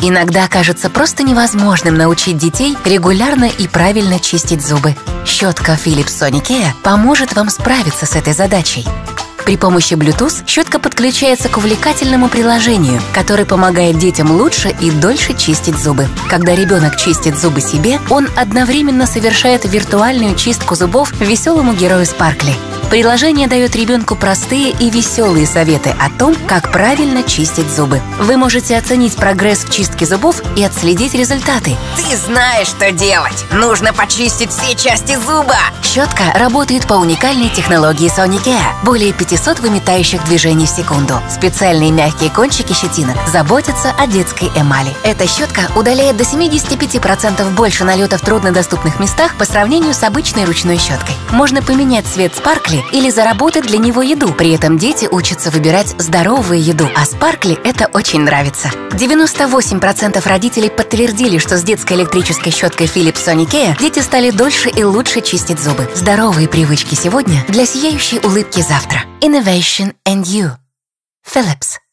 Иногда кажется просто невозможным научить детей регулярно и правильно чистить зубы. Щетка Philips Sonicare поможет вам справиться с этой задачей. При помощи Bluetooth щетка подключается к увлекательному приложению, которое помогает детям лучше и дольше чистить зубы. Когда ребенок чистит зубы себе, он одновременно совершает виртуальную чистку зубов веселому герою Спаркли. Приложение дает ребенку простые и веселые советы о том, как правильно чистить зубы. Вы можете оценить прогресс в чистке зубов и отследить результаты. Ты знаешь, что делать! Нужно почистить все части зуба! Щетка работает по уникальной технологии Sonicare. Более 500 выметающих движений в секунду. Специальные мягкие кончики щетинок заботятся о детской эмали. Эта щетка удаляет до 75% больше налетов в труднодоступных местах по сравнению с обычной ручной щеткой. Можно поменять цвет спаркли или заработать для него еду. При этом дети учатся выбирать здоровую еду, а спаркли это очень нравится. 98% родителей подтвердили, что с детской электрической щеткой Philips Sonicare дети стали дольше и лучше чистить зубы. Здоровые привычки сегодня для сияющей улыбки завтра. Innovation and you. Philips.